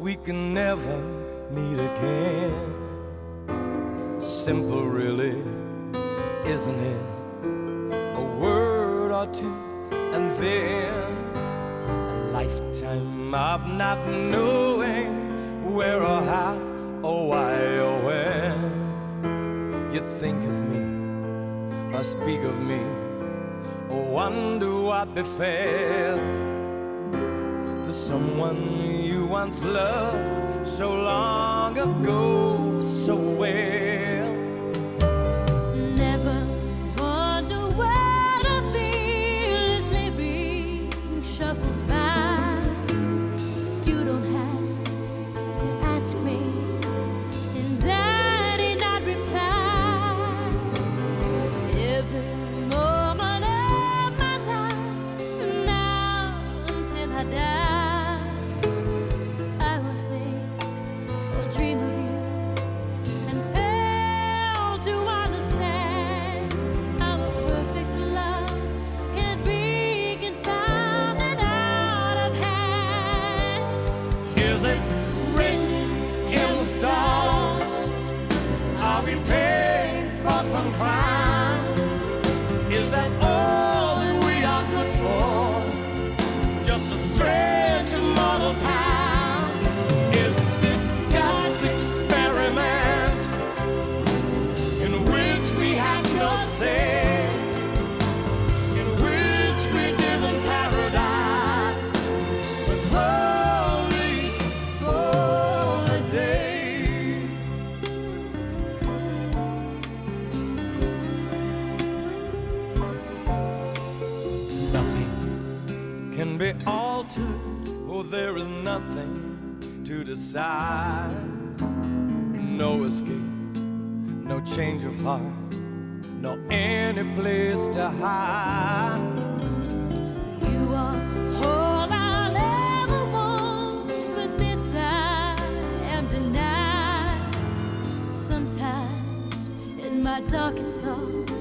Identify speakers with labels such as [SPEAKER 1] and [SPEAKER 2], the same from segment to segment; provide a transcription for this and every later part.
[SPEAKER 1] we can never meet again. Simple, really, isn't it? A word or two, and then a lifetime of not knowing where or how or why or when you think of me or speak of me or wonder what befell to someone once loved so long ago, so
[SPEAKER 2] I'll be
[SPEAKER 1] paid. There is nothing to decide. No escape, no change of heart, no any place to hide.
[SPEAKER 2] You are all I'll ever want, but this I am denied. Sometimes in my darkest thoughts.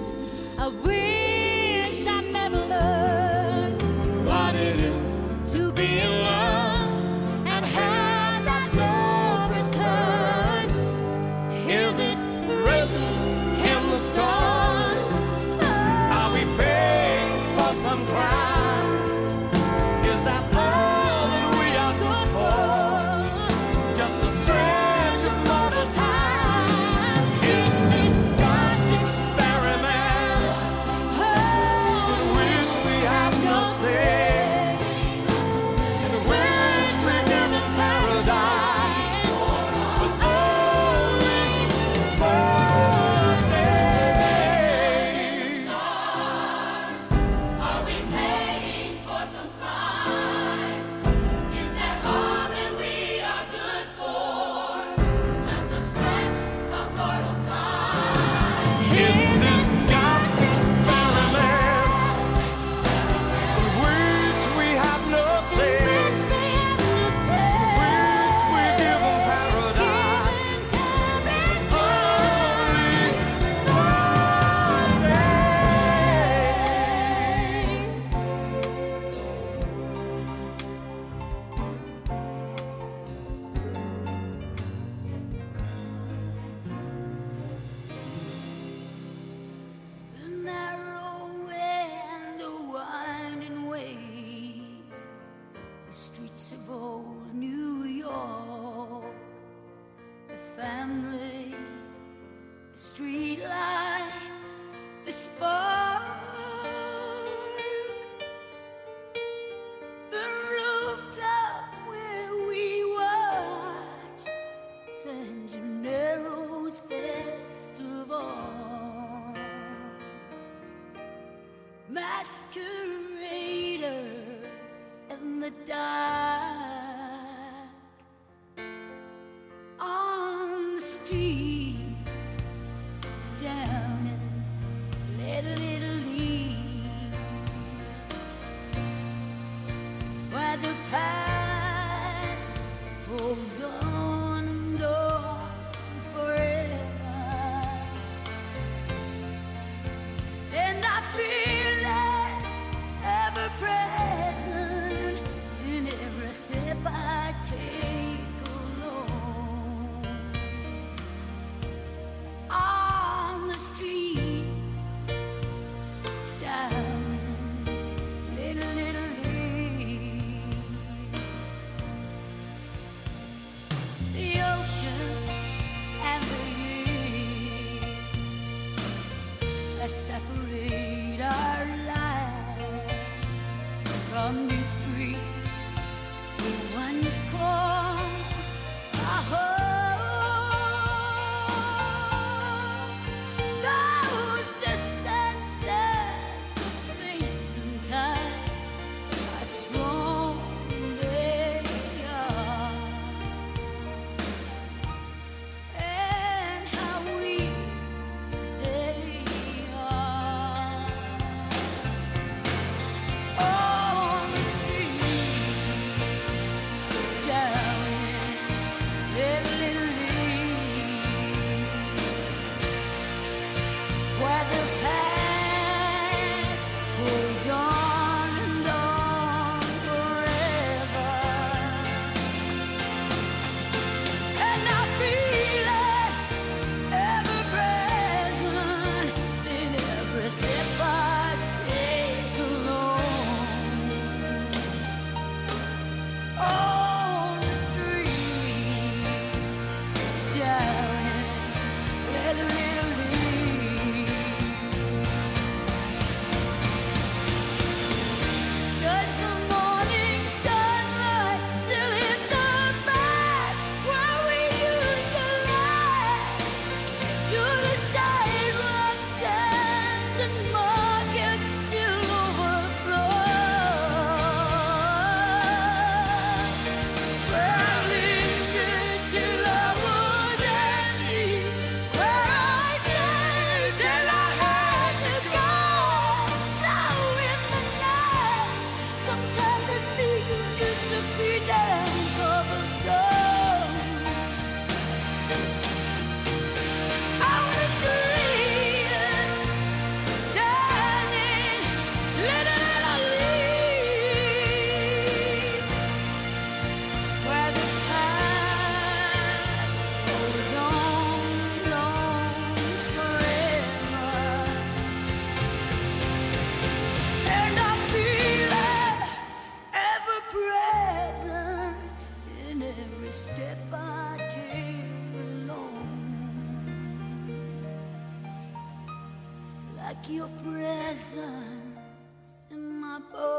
[SPEAKER 1] the
[SPEAKER 2] streets of old New York, the family. Jesus. My bones. Oh.